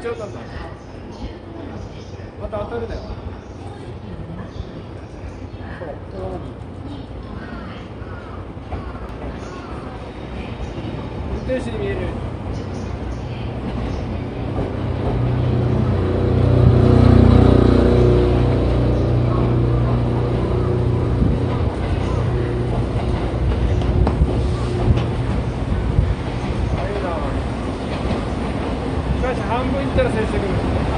一応なん。だまた当たるだよ。に見える半分いったら接してくる